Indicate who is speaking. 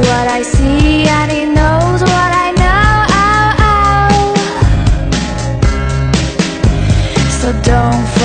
Speaker 1: what I see and he knows what I know oh, oh. So don't